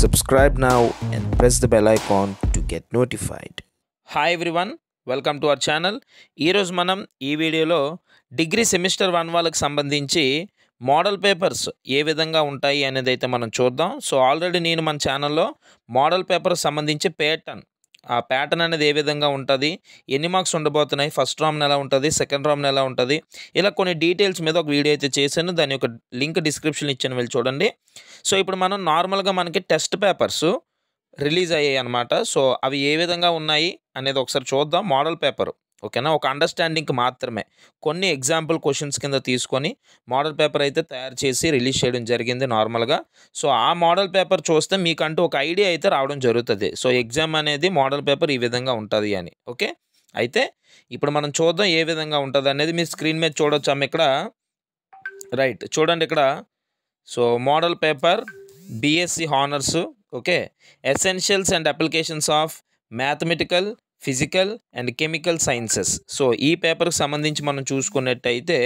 Subscribe now and press the bell icon to get notified. Hi everyone welcome to our channel ఈరోజు మనం ఈ వీడియోలో degree semester one వాళ్ళకి సంబంధించి model papers ఏ విధంగా ఉంటాయి అనేది అయితే మనం చూద్దాం సో ఆల్రెడీ నేను మన ఛానల్లో మోడల్ పేపర్ సంబంధించి ప్యాటర్న్ ఆ ప్యాటర్న్ అనేది ఏ విధంగా ఉంటుంది? ఎన్ని మార్క్స్ ఉండబోతున్నాయి? ఫస్ట్ రామ్ని ఎలా ఉంటుంది? సెకండ్ రామ్ని ఎలా ఉంటుంది? ఇలా కొన్ని డీటెయిల్స్ మీద ఒక వీడియో అయితే చేశాను. దాని యొక్క లింక్ డిస్క్రిప్షన్ ఇచ్చాను వెళ్ళి చూడండి. సో ఇప్పుడు మనం నార్మల్గా మనకి టెస్ట్ పేపర్స్ రిలీజ్ అయ్యాయి అనమాట సో అవి ఏ విధంగా ఉన్నాయి అనేది ఒకసారి చూద్దాం. మోడల్ పేపర్ ఓకేనా? ఒక అండర్స్టాండింగ్కి మాత్రమే. కొన్ని ఎగ్జాంపుల్ క్వశ్చన్స్ కింద తీసుకొని మోడల్ పేపర్ అయితే తయారు చేసి రిలీజ్ చేయడం జరిగింది నార్మల్గా సో ఆ మోడల్ పేపర్ చూస్తే మీకంటూ ఒక ఐడియా అయితే రావడం జరుగుతుంది. సో ఎగ్జామ్ అనేది మోడల్ పేపర్ ఈ విధంగా ఉంటుంది అని. ఓకే? అయితే ఇప్పుడు మనం చూద్దాం ఏ విధంగా ఉంటుంది అనేది. మీ స్క్రీన్ మీద చూడొచ్చు ఇక్కడ? రైట్ చూడండి ఇక్కడ. So model paper BSc honours okay? Essentials and applications of mathematical physical and chemical sciences. So ఈ పేపర్కి సంబంధించి మనం చూసుకున్నట్టయితే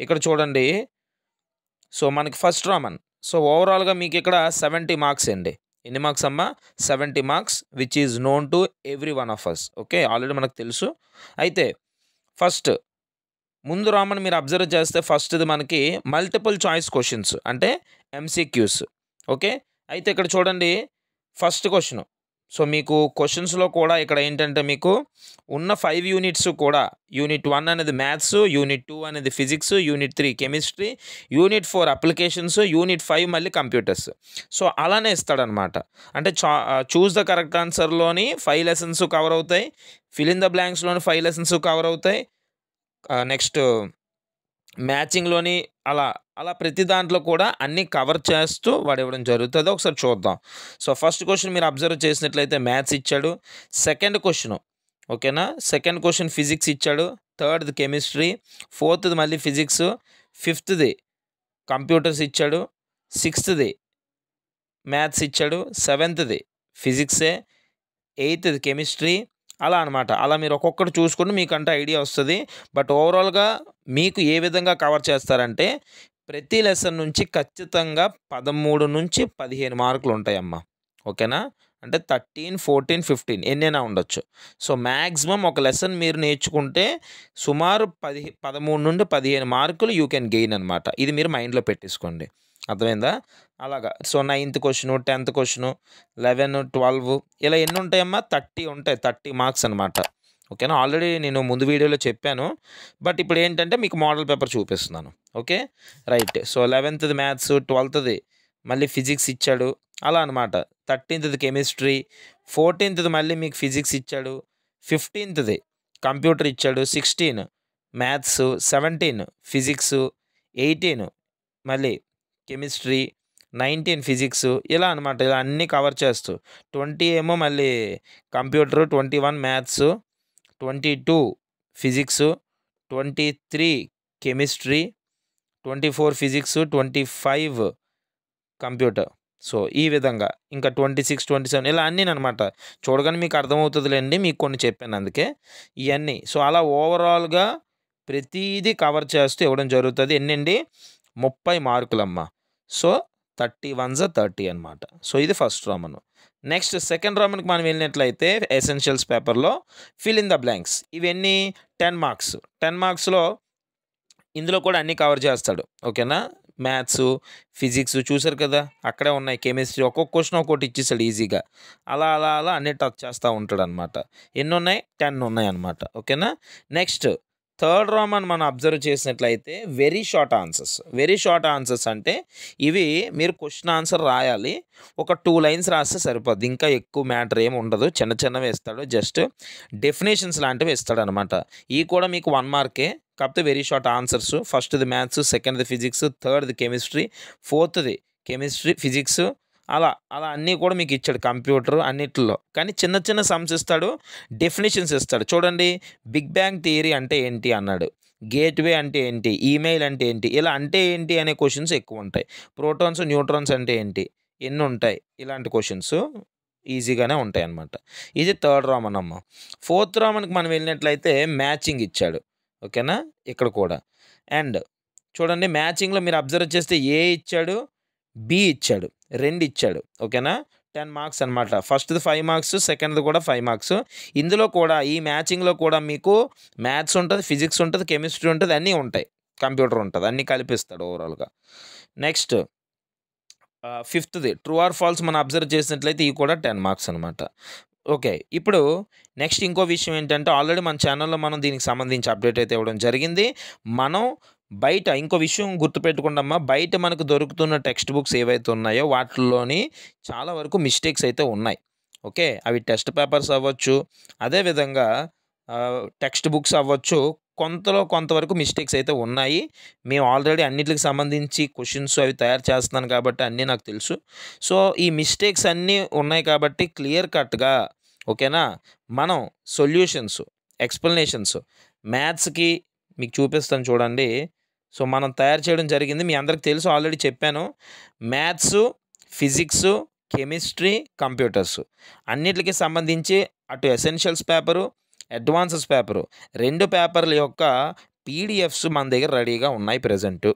ఇక్కడ చూడండి. సో మనకి ఫస్ట్ రామన్. సో ఓవరాల్గా మీకు ఇక్కడ సెవెంటీ మార్క్స్ అండి. ఎన్ని మార్క్స్ అమ్మా? Seventy marks which is known to every one of us okay? Already మనకు తెలుసు. అయితే ఫస్ట్ ముందు రామన్ మీరు అబ్జర్వ్ చేస్తే ఫస్ట్ది మనకి మల్టిపుల్ చాయిస్ క్వశ్చన్స్ అంటే ఎంసీక్యూస్ ఓకే? అయితే ఇక్కడ చూడండి ఫస్ట్ క్వశ్చన్. సో మీకు క్వశ్చన్స్లో కూడా ఇక్కడ ఏంటంటే మీకు ఉన్న ఫైవ్ యూనిట్స్ కూడా యూనిట్ వన్ అనేది మ్యాథ్స్ యూనిట్ టూ అనేది physics unit three chemistry unit four applications unit five మళ్ళీ కంప్యూటర్స్ సో అలానే ఇస్తాడనమాట అంటే చా చూస్ ద కరెక్ట్ ఆన్సర్లోని ఫైవ్ లెసన్స్ కవర్ అవుతాయి. ఫిల్ ఇన్ ద బ్లాంక్స్లోని ఫైవ్ లెసన్స్ కవర్ అవుతాయి. నెక్స్ట్ మ్యాచింగ్లోని అలా అలా ప్రతి దాంట్లో కూడా అన్నీ కవర్ చేస్తూ వాడు ఇవ్వడం జరుగుతుంది. ఒకసారి చూద్దాం. సో ఫస్ట్ క్వశ్చన్ మీరు అబ్జర్వ్ చేసినట్లయితే మ్యాథ్స్ ఇచ్చాడు. సెకండ్ క్వశ్చన్ ఓకేనా? సెకండ్ క్వశ్చన్ ఫిజిక్స్ ఇచ్చాడు. థర్డ్ది కెమిస్ట్రీ ఫోర్త్ది మళ్ళీ ఫిజిక్స్ ఫిఫ్త్ది కంప్యూటర్స్ ఇచ్చాడు. సిక్స్త్ది మ్యాథ్స్ ఇచ్చాడు. సెవెంత్ది ఫిజిక్సే ఎయిత్ది కెమిస్ట్రీ అలా అనమాట అలా మీరు ఒక్కొక్కటి చూసుకుంటే మీకంటే ఐడియా వస్తుంది. బట్ ఓవరాల్గా మీకు ఏ విధంగా కవర్ చేస్తారంటే ప్రతి లెసన్ నుంచి ఖచ్చితంగా పదమూడు నుంచి పదిహేను మార్కులు ఉంటాయమ్మా. ఓకేనా? అంటే థర్టీన్ ఫోర్టీన్ ఫిఫ్టీన్ ఎన్నైనా ఉండొచ్చు. సో మ్యాక్సిమం ఒక లెసన్ మీరు నేర్చుకుంటే సుమారు పది పదమూడు నుండి పదిహేను మార్కులు యూ కెన్ గెయిన్ అనమాట ఇది మీరు మైండ్లో పెట్టేసుకోండి. అర్థమైందా? అలాగా. So ninth question tenth question eleven twelve ఇలా ఎన్ని ఉంటాయమ్మా? థర్టీ ఉంటాయి. థర్టీ మార్క్స్ అనమాట ఓకేనా? ఆల్రెడీ నేను ముందు వీడియోలో చెప్పాను. బట్ ఇప్పుడు ఏంటంటే మీకు మోడల్ పేపర్ చూపిస్తున్నాను. ఓకే? రైట్. సో లెవెన్త్ది మ్యాథ్స్ ట్వెల్త్ది మళ్ళీ ఫిజిక్స్ ఇచ్చాడు. అలా అనమాట థర్టీన్త్ది కెమిస్ట్రీ ఫోర్టీన్త్ది మళ్ళీ మీకు ఫిజిక్స్ ఇచ్చాడు. ఫిఫ్టీన్త్ది కంప్యూటర్ ఇచ్చాడు. Sixteen maths seventeen physics eighteen మళ్ళీ కెమిస్ట్రీ నైన్టీన్ ఫిజిక్స్ ఇలా అనమాట ఇలా అన్నీ కవర్ చేస్తూ. ట్వంటీ ఏమో మళ్ళీ computer twenty one maths twenty two physics twenty three chemistry twenty four physics twenty five computer. So ఈ విధంగా. ఇంకా ట్వంటీ సిక్స్ ట్వంటీ సెవెన్ ఇలా అన్నీ అనమాట చూడగానే మీకు అర్థమవుతుందిలేండి మీకు కొన్ని చెప్పాను అందుకే. ఇవన్నీ సో అలా ఓవరాల్గా ప్రతిదీ కవర్ చేస్తూ ఇవ్వడం జరుగుతుంది. ఎన్నండి? ముప్పై మార్కులమ్మ. సో థర్టీ వన్ థర్టీ అనమాట సో ఇది ఫస్ట్ రామన్. నెక్స్ట్ సెకండ్ రామన్కి మనం వెళ్ళినట్లయితే ఎసెన్షియల్స్ పేపర్లో ఫిల్ ఇన్ ద బ్లాంక్స్. ఇవన్నీ టెన్ మార్క్స్. టెన్ మార్క్స్లో ఇందులో కూడా అన్నీ కవర్ చేస్తాడు. ఓకేనా? మ్యాథ్స్ ఫిజిక్స్ చూసారు కదా? అక్కడే ఉన్నాయి. కెమిస్ట్రీ ఒక్కొక్క క్వశ్చన్ ఒక్కొక్కటి ఇచ్చేసాడు ఈజీగా. అలా అలా అలా అన్నీ టచ్ చేస్తూ ఉంటాడు అనమాట ఎన్ని ఉన్నాయి? టెన్ ఉన్నాయి అనమాట ఓకేనా? నెక్స్ట్ థర్డ్ రామన్ మనం అబ్జర్వ్ చేసినట్లయితే very short answers very short answers అంటే ఇవి మీరు క్వశ్చన్ ఆన్సర్ రాయాలి. ఒక టూ లైన్స్ రాస్తే సరిపోద్ది. ఇంకా ఎక్కువ మ్యాటర్ ఏమి ఉండదు. చిన్న చిన్నవి ఇస్తాడు జస్ట్ డెఫినేషన్స్ లాంటివి ఇస్తాడు అనమాట ఈ కూడా మీకు వన్ మార్కే కాకపోతే వెరీ షార్ట్ ఆన్సర్స్ ఫస్ట్ది మ్యాథ్స్ సెకండ్ది ఫిజిక్స్ థర్డ్ది కెమిస్ట్రీ ఫోర్త్ది కెమిస్ట్రీ ఫిజిక్స్ అలా అలా అన్నీ కూడా మీకు ఇచ్చాడు కంప్యూటర్ అన్నిటిలో. కానీ చిన్న చిన్న సమ్స్ ఇస్తాడు డెఫినేషన్స్ ఇస్తాడు. చూడండి బిగ్ బ్యాంగ్ థియరీ అంటే ఏంటి అన్నాడు. గేట్వే అంటే ఏంటి? ఈమెయిల్ అంటే ఏంటి? ఇలా అంటే ఏంటి అనే క్వశ్చన్స్ ఎక్కువ ఉంటాయి. ప్రోటాన్స్ న్యూట్రాన్స్ అంటే ఏంటి? ఎన్ని ఉంటాయి? ఇలాంటి క్వశ్చన్స్ ఈజీగానే ఉంటాయి అన్నమాట. ఇది థర్డ్ రామన్ అమ్మ ఫోర్త్ రామన్కి మనం వెళ్ళినట్లయితే మ్యాచింగ్ ఇచ్చాడు. ఓకేనా? ఇక్కడ కూడా. అండ్ చూడండి మ్యాచింగ్లో మీరు అబ్జర్వ్ చేస్తే ఏ ఇచ్చాడు? బి ఇచ్చాడు. రెండు ఇచ్చాడు ఓకేనా? టెన్ మార్క్స్ అనమాట ఫస్ట్ది ఫైవ్ మార్క్స్ సెకండ్ది కూడా ఫైవ్ మార్క్స్. ఇందులో కూడా ఈ మ్యాచింగ్లో కూడా మీకు మ్యాథ్స్ ఉంటుంది ఫిజిక్స్ ఉంటుంది కెమిస్ట్రీ ఉంటుంది అన్నీ ఉంటాయి. కంప్యూటర్ ఉంటుంది అన్నీ కలిపిస్తాడు ఓవరాల్గా. నెక్స్ట్ ఫిఫ్త్ది ట్రూ ఆర్ ఫాల్స్ మనం అబ్జర్వ్ చేసినట్లయితే ఇవి కూడా టెన్ మార్క్స్ అనమాట ఓకే ఇప్పుడు నెక్స్ట్ ఇంకో విషయం ఏంటంటే ఆల్రెడీ మన ఛానల్లో మనం దీనికి సంబంధించి అప్డేట్ అయితే ఇవ్వడం జరిగింది. మనం బయట ఇంకో విషయం గుర్తుపెట్టుకుంటామా బయట మనకు దొరుకుతున్న టెక్స్ట్ బుక్స్ ఏవైతే ఉన్నాయో వాటిల్లోని చాలా వరకు మిస్టేక్స్ అయితే ఉన్నాయి. ఓకే? అవి టెస్ట్ పేపర్స్ అవ్వచ్చు అదేవిధంగా టెక్స్ట్ బుక్స్ అవ్వచ్చు కొంతలో కొంతవరకు మిస్టేక్స్ అయితే ఉన్నాయి. మేము ఆల్రెడీ అన్నిటికి సంబంధించి క్వశ్చన్స్ అవి తయారు చేస్తున్నాను కాబట్టి అన్నీ నాకు తెలుసు. సో ఈ మిస్టేక్స్ అన్నీ ఉన్నాయి కాబట్టి క్లియర్ కట్గా ఓకేనా? మనం సొల్యూషన్స్ ఎక్స్ప్లెనేషన్స్ మ్యాథ్స్కి మీకు చూపిస్తాను చూడండి. సో మనం తయారు చేయడం జరిగింది. మీ అందరికి తెలుసు ఆల్రెడీ చెప్పాను. మ్యాథ్స్ ఫిజిక్స్ కెమిస్ట్రీ కంప్యూటర్స్ అన్నిటికి సంబంధించి అటు ఎసెన్షియల్స్ పేపరు అడ్వాన్సెస్ పేపరు రెండు పేపర్ల యొక్క పీడిఎఫ్స్ మన దగ్గర రెడీగా ఉన్నాయి ప్రజెంట్.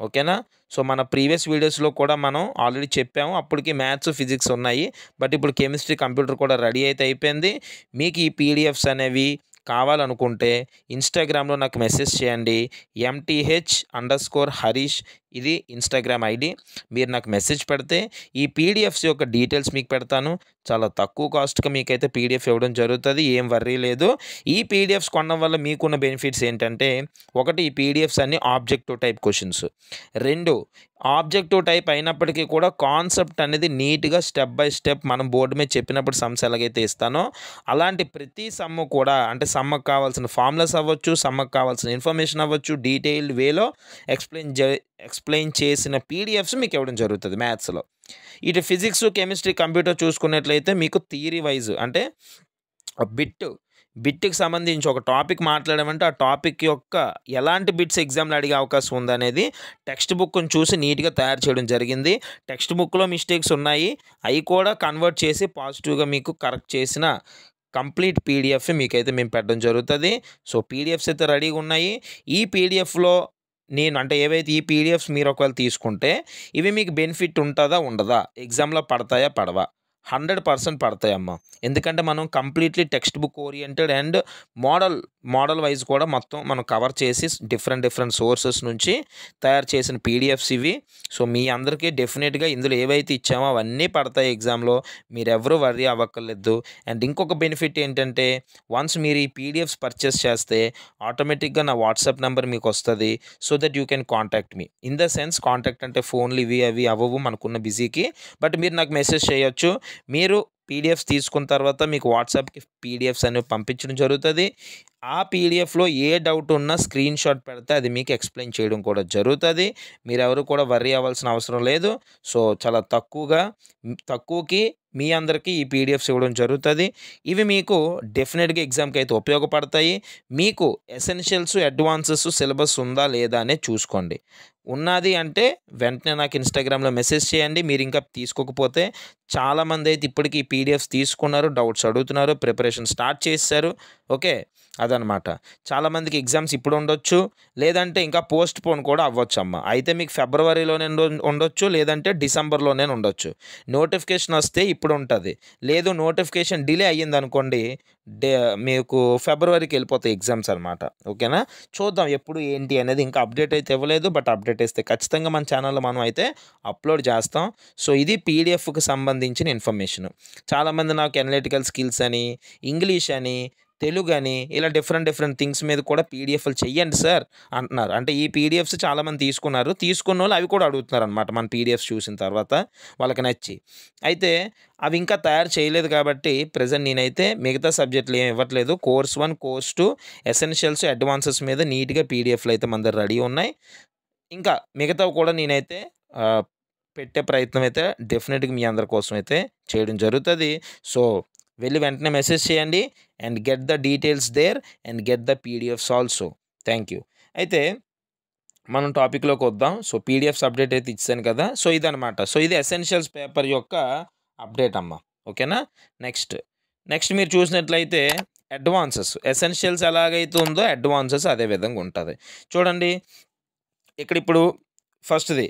ఓకేనా? సో మన ప్రీవియస్ వీడియోస్లో కూడా మనం ఆల్రెడీ చెప్పాము. అప్పటికి మ్యాథ్స్ ఫిజిక్స్ ఉన్నాయి. బట్ ఇప్పుడు కెమిస్ట్రీ కంప్యూటర్ కూడా రెడీ అయితే అయిపోయింది. మీకు ఈ పీడిఎఫ్స్ అనేవి కావాలనుకుంటే ఇన్స్టాగ్రామ్లో నాకు మెసేజ్ చేయండి. ఎంటీహెచ్ అండర్ స్కోర్ హరీష్ ఇది ఇన్స్టాగ్రామ్ ఐడి. మీరు నాకు మెసేజ్ పెడితే ఈ పీడిఎఫ్స్ యొక్క డీటెయిల్స్ మీకు పెడతాను. చాలా తక్కువ కాస్ట్కి మీకైతే పీడిఎఫ్ ఇవ్వడం జరుగుతుంది ఏం వర్రీ లేదు. ఈ పీడిఎఫ్స్ కొనడం వల్ల మీకున్న బెనిఫిట్స్ ఏంటంటే ఒకటి ఈ పీడిఎఫ్స్ అన్ని ఆబ్జెక్టివ్ టైప్ క్వశ్చన్స్. రెండు ఆబ్జెక్టివ్ టైప్ అయినప్పటికీ కూడా కాన్సెప్ట్ అనేది నీట్గా స్టెప్ బై స్టెప్ మనం బోర్డు మీద చెప్పినప్పుడు సమ్స్ ఎలాగైతే ఇస్తానో అలాంటి ప్రతి సమ్ము కూడా అంటే సమ్మకు కావాల్సిన ఫార్ములాస్ అవ్వచ్చు సమ్మకు కావాల్సిన ఇన్ఫర్మేషన్ అవ్వచ్చు డీటెయిల్డ్ వేలో ఎక్స్ప్లెయిన్ ఎక్స్ప్లెయిన్ చేసిన పీడిఎఫ్స్ మీకు ఇవ్వడం జరుగుతుంది మ్యాథ్స్లో. ఇటు ఫిజిక్స్ కెమిస్ట్రీ కంప్యూటర్ చూసుకున్నట్లయితే మీకు థియరీ వైజ్ అంటే బిట్ బిట్కి సంబంధించి ఒక టాపిక్ మాట్లాడమంటే ఆ టాపిక్ యొక్క ఎలాంటి బిట్స్ ఎగ్జామ్లో అడిగే అవకాశం ఉందనేది టెక్స్ట్ బుక్ను చూసి నీట్గా తయారు చేయడం జరిగింది. టెక్స్ట్ బుక్లో మిస్టేక్స్ ఉన్నాయి. అవి కూడా కన్వర్ట్ చేసి పాజిటివ్గా మీకు కరెక్ట్ చేసిన కంప్లీట్ పీడిఎఫ్ మీకైతే మేము పెట్టడం జరుగుతుంది. సో పీడిఎఫ్స్ అయితే రెడీగా ఉన్నాయి. ఈ పీడిఎఫ్లో నేను అంటే ఏవైతే ఈ పీడిఎఫ్స్ మీరు ఒకవేళ తీసుకుంటే ఇవి మీకు బెనిఫిట్ ఉంటుందా ఉండదా? ఎగ్జామ్లో పడతాయా పడవా? హండ్రెడ్ పర్సెంట్ పడతాయమ్మా. ఎందుకంటే మనం completely textbook oriented and model model wise కూడా మొత్తం మనం కవర్ చేసి డిఫరెంట్ డిఫరెంట్ సోర్సెస్ నుంచి తయారు చేసిన పీడిఎఫ్స్ ఇవి. సో మీ అందరికీ డెఫినెట్గా ఇందులో ఏవైతే ఇచ్చామో అవన్నీ పడతాయి ఎగ్జామ్లో. మీరు ఎవరు వర్రీ అవ్వక్కర్లేదు. అండ్ ఇంకొక బెనిఫిట్ ఏంటంటే వన్స్ మీరు ఈ పీడిఎఫ్స్ పర్చేస్ చేస్తే ఆటోమేటిక్గా నా వాట్సాప్ నెంబర్ మీకు వస్తుంది. So that you can contact me. In the sense contact అంటే ఫోన్లు ఇవి అవి అవ్వవు మనకున్న బిజీకి. బట్ మీరు నాకు మెసేజ్ చేయొచ్చు. మీరు పీడిఎఫ్స్ తీసుకున్న తర్వాత మీకు వాట్సాప్కి పీడిఎఫ్స్ అనేవి పంపించడం జరుగుతుంది. ఆ పీడిఎఫ్లో ఏ డౌట్ ఉన్నా స్క్రీన్ షాట్ పెడితే అది మీకు ఎక్స్ప్లెయిన్ చేయడం కూడా జరుగుతుంది. మీరు ఎవరు కూడా వర్రీ అవ్వాల్సిన అవసరం లేదు. సో చాలా తక్కువగా తక్కువకి మీ అందరికీ ఈ పీడిఎఫ్స్ ఇవ్వడం జరుగుతుంది. ఇవి మీకు డెఫినెట్గా ఎగ్జామ్కి అయితే ఉపయోగపడతాయి. మీకు ఎసెన్షియల్స్ అడ్వాన్సెస్ సిలబస్ ఉందా లేదా అనేది చూసుకోండి. ఉన్నది అంటే వెంటనే నాకు ఇన్స్టాగ్రామ్లో మెసేజ్ చేయండి. మీరు ఇంకా తీసుకోకపోతే చాలామంది అయితే ఇప్పటికీ ఈ పీడిఎఫ్స్ తీసుకున్నారు డౌట్స్ అడుగుతున్నారు ప్రిపరేషన్ స్టార్ట్ చేశారు. ఓకే? అదనమాట చాలామందికి ఎగ్జామ్స్ ఇప్పుడు ఉండొచ్చు లేదంటే ఇంకా పోస్ట్ పోన్ కూడా అవ్వచ్చు అమ్మ. అయితే మీకు ఫిబ్రవరిలోనే ఉండొచ్చు లేదంటే డిసెంబర్లోనే ఉండొచ్చు. నోటిఫికేషన్ వస్తే ఇప్పుడు ఉంటుంది. లేదు నోటిఫికేషన్ డిలే అయ్యింది అనుకోండి డే మీకు ఫిబ్రవరికి వెళ్ళిపోతాయి ఎగ్జామ్స్ అనమాట ఓకేనా? చూద్దాం ఎప్పుడు ఏంటి అనేది. ఇంకా అప్డేట్ అయితే ఇవ్వలేదు బట్ అప్డేట్ ఇస్తే ఖచ్చితంగా మన ఛానల్లో మనం అయితే అప్లోడ్ చేస్తాం. సో ఇది పీడిఎఫ్కి సంబంధించిన ఇన్ఫర్మేషన్. చాలామంది నాకు ఎనలిటికల్ స్కిల్స్ అని ఇంగ్లీష్ అని తెలుగు అని ఇలా డిఫరెంట్ డిఫరెంట్ థింగ్స్ మీద కూడా పీడిఎఫ్లు చెయ్యండి సార్ అంటున్నారు. అంటే ఈ పీడిఎఫ్స్ చాలామంది తీసుకున్నారు. తీసుకున్న వాళ్ళు అవి కూడా అడుగుతున్నారు అనమాట మన పీడిఎఫ్స్ చూసిన తర్వాత వాళ్ళకి నచ్చి. అయితే అవి ఇంకా తయారు చేయలేదు కాబట్టి ప్రజెంట్ నేనైతే మిగతా సబ్జెక్టులు ఏమి ఇవ్వట్లేదు. Course one course two essentials advances మీద నీట్గా పీడిఎఫ్లు అయితే మన దగ్గర రెడీ ఉన్నాయి. ఇంకా మిగతావి కూడా నేనైతే పెట్టే ప్రయత్నం అయితే డెఫినెట్గా మీ అందరి కోసం అయితే చేయడం జరుగుతుంది. సో వెళ్ళి వెంటనే మెసేజ్ చేయండి and get the details there and get the PDFs also thank you అయితే మనం టాపిక్లోకి వద్దాం. సో పీడిఎఫ్స్ అప్డేట్ అయితే ఇచ్చాను కదా. సో ఇదనమాట సో ఇది ఎసెన్షియల్స్ పేపర్ యొక్క అప్డేట్ అమ్మ. ఓకేనా నెక్స్ట్ నెక్స్ట్ మీరు చూసినట్లయితే అడ్వాన్సెస్ ఎసెన్షియల్స్ ఎలాగైతే ఉందో అడ్వాన్సెస్ అదే విధంగా ఉంటుంది. చూడండి. ఇక్కడ ఇప్పుడు ఫస్ట్ది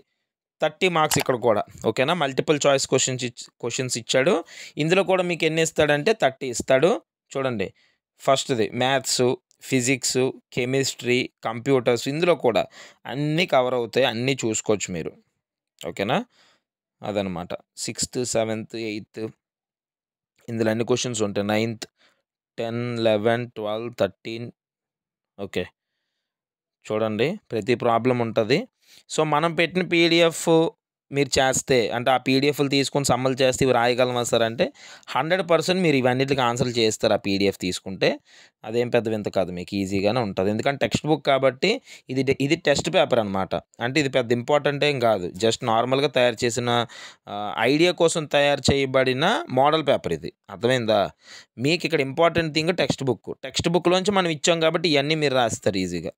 థర్టీ మార్క్స్ ఇక్కడ కూడా ఓకేనా? మల్టిపుల్ చాయిస్ క్వశ్చన్స్ క్వశ్చన్స్ ఇచ్చాడు. ఇందులో కూడా మీకు ఎన్ని ఇస్తాడంటే థర్టీ ఇస్తాడు. చూడండి. ఫస్ట్ది మ్యాథ్స్ ఫిజిక్స్ కెమిస్ట్రీ కంప్యూటర్స్ ఇందులో కూడా అన్నీ కవర్ అవుతాయి. అన్నీ చూసుకోవచ్చు మీరు. ఓకేనా? అదనమాట సిక్స్త్ సెవెంత్ ఎయిత్ ఇందులో అన్ని క్వశ్చన్స్ ఉంటాయి? Ninth ten eleven twelve thirteen. Okay. చూడండి. ప్రతి ప్రాబ్లం ఉంటుంది. సో మనం పెట్టిన పీడిఎఫ్ మీరు చేస్తే అంటే ఆ పీడిఎఫ్లు తీసుకొని సమ్మలు చేస్తే ఇవి రాయగలమా సార్ అంటే హండ్రెడ్ పర్సెంట్ మీరు ఇవన్నిటికి ఆన్సర్లు చేస్తారు ఆ పీడిఎఫ్ తీసుకుంటే. అదేం పెద్ద వింత కాదు మీకు ఈజీగానే ఉంటుంది. ఎందుకంటే టెక్స్ట్ బుక్ కాబట్టి ఇది ఇది టెస్ట్ పేపర్ అనమాట అంటే ఇది పెద్ద ఇంపార్టెంట్ ఏం కాదు. జస్ట్ నార్మల్గా తయారు చేసిన ఐడియా కోసం తయారు చేయబడిన మోడల్ పేపర్ ఇది. అర్థమైందా? మీకు ఇక్కడ important thing text book. Text బుక్లోంచి మనం ఇచ్చాం కాబట్టి ఇవన్నీ మీరు రాస్తారు ఈజీగా.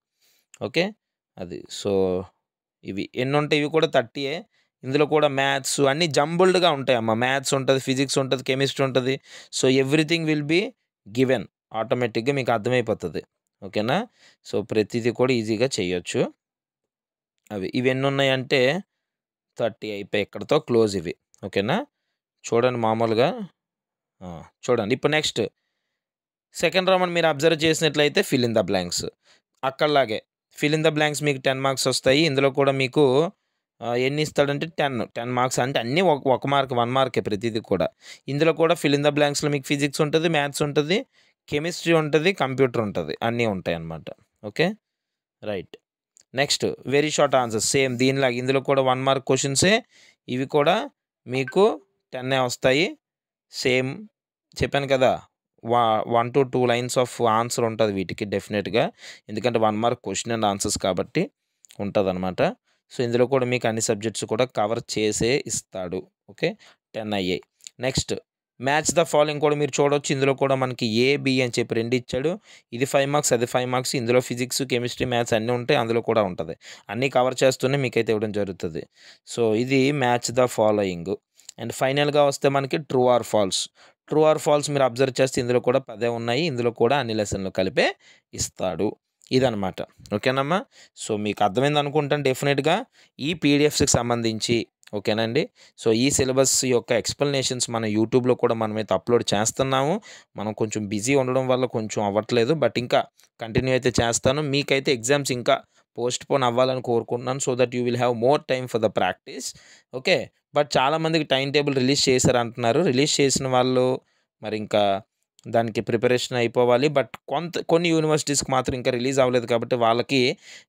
ఓకే? అది. సో ఇవి ఎన్ని ఉంటాయి ఇవి కూడా థర్టీయే ఇందులో కూడా మ్యాథ్స్ అన్నీ జంబుల్డ్గా ఉంటాయి అమ్మ. మ్యాథ్స్ ఉంటుంది ఫిజిక్స్ ఉంటుంది కెమిస్ట్రీ ఉంటుంది. So everything will be given. ఆటోమేటిక్గా మీకు అర్థమైపోతుంది. ఓకేనా? సో ప్రతిదీ కూడా ఈజీగా చేయొచ్చు అవి ఇవి ఎన్ని ఉన్నాయంటే థర్టీ అయిపోయి ఇక్కడతో క్లోజ్ ఇవి. ఓకేనా? చూడండి మామూలుగా. చూడండి. ఇప్పుడు నెక్స్ట్. సెకండ్ రౌండ్ మీరు అబ్జర్వ్ చేసినట్లయితే ఫిల్ ఇన్ ద బ్లాంక్స్. అక్కడలాగే. ఫిల్ ఇన్ ద బ్లాంక్స్ మీకు టెన్ మార్క్స్ వస్తాయి. ఇందులో కూడా మీకు ఎన్ని ఇస్తాడంటే టెన్ టెన్ మార్క్స్ అంటే అన్నీ ఒక ఒక మార్క్ వన్ మార్కే ప్రతిదీ కూడా. ఇందులో కూడా ఫిల్ ఇన్ ద బ్లాంక్స్లో మీకు ఫిజిక్స్ ఉంటుంది మ్యాథ్స్ ఉంటుంది కెమిస్ట్రీ ఉంటుంది కంప్యూటర్ ఉంటుంది. అన్నీ ఉంటాయి అన్నమాట okay? Right next very short answers same దీనిలాగా ఇందులో కూడా వన్ మార్క్ క్వశ్చన్సే ఇవి కూడా మీకు టెన్నే వస్తాయి. సేమ్ చెప్పాను కదా? One to two lines of answer ఉంటుంది వీటికి డెఫినెట్గా ఎందుకంటే one mark question and answers కాబట్టి ఉంటుంది అనమాట సో ఇందులో కూడా మీకు అన్ని సబ్జెక్ట్స్ కూడా కవర్ చేసే ఇస్తాడు. ఓకే టెన్ అయ్యాయి నెక్స్ట్ మ్యాచ్ ద ఫాలోయింగ్ కూడా మీరు చూడవచ్చు ఇందులో కూడా మనకి ఏ బి అని చెప్పి రెండు ఇచ్చాడు. ఇది ఫైవ్ మార్క్స్ అది ఫైవ్ మార్క్స్ ఇందులో ఫిజిక్స్ కెమిస్ట్రీ మ్యాథ్స్ అన్నీ ఉంటాయి. అందులో కూడా ఉంటుంది. అన్నీ కవర్ చేస్తూనే మీకైతే ఇవ్వడం జరుగుతుంది. సో ఇది మ్యాచ్ ద ఫాలోయింగ్ అండ్ ఫైనల్గా వస్తే మనకి true or false true or false మీరు అబ్జర్వ్ చేస్తే ఇందులో కూడా పదే ఉన్నాయి. ఇందులో కూడా అన్ని లెసన్లు కలిపే ఇస్తాడు. ఇదనమాట ఓకేనమ్మా? సో మీకు అర్థమైంది అనుకుంటాను డెఫినెట్గా. ఈ పీడిఎఫ్స్కి సంబంధించి ఓకేనండి? సో ఈ సిలబస్ యొక్క ఎక్స్ప్లెనేషన్స్ మన యూట్యూబ్లో కూడా మనమైతే అప్లోడ్ చేస్తున్నాము. మనం కొంచెం బిజీ ఉండడం వల్ల కొంచెం అవ్వట్లేదు. బట్ ఇంకా కంటిన్యూ అయితే చేస్తాను. మీకైతే ఎగ్జామ్స్ ఇంకా పోస్ట్ పోన్ అవ్వాలని కోరుకుంటున్నాను so that you will have more time for the practice okay but చాలామందికి టైం టేబుల్ రిలీజ్ చేశారు అంటున్నారు. రిలీజ్ చేసిన వాళ్ళు మరి ఇంకా దానికి ప్రిపరేషన్ అయిపోవాలి. బట్ కొంత కొన్ని యూనివర్సిటీస్కి మాత్రం ఇంకా రిలీజ్ అవ్వలేదు కాబట్టి వాళ్ళకి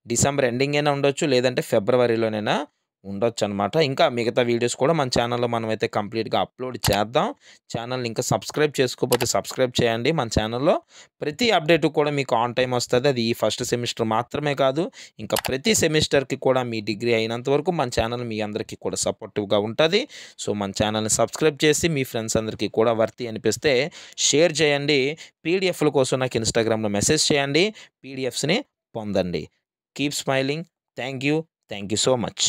డిసెంబర్ ఎండింగ్ అయినా ఉండొచ్చు లేదంటే ఫిబ్రవరిలోనైనా ఉండొచ్చు అనమాట ఇంకా మిగతా వీడియోస్ కూడా మన ఛానల్లో మనమైతే కంప్లీట్గా అప్లోడ్ చేద్దాం. ఛానల్ని ఇంకా సబ్స్క్రైబ్ చేసుకోకపోతే సబ్స్క్రైబ్ చేయండి. మన ఛానల్లో ప్రతి అప్డేట్ కూడా మీకు ఆన్ టైం వస్తుంది. అది ఈ ఫస్ట్ సెమిస్టర్ మాత్రమే కాదు. ఇంకా ప్రతి సెమిస్టర్కి కూడా మీ డిగ్రీ అయినంత వరకు మన ఛానల్ మీ అందరికీ కూడా సపోర్టివ్గా ఉంటుంది. సో మన ఛానల్ని సబ్స్క్రైబ్ చేసి మీ ఫ్రెండ్స్ అందరికీ కూడా వర్తి అనిపిస్తే షేర్ చేయండి. పీడిఎఫ్ల కోసం నాకు ఇన్స్టాగ్రామ్లో మెసేజ్ చేయండి. పీడిఎఫ్స్ని పొందండి. Keep smiling. Thank you thank you so much.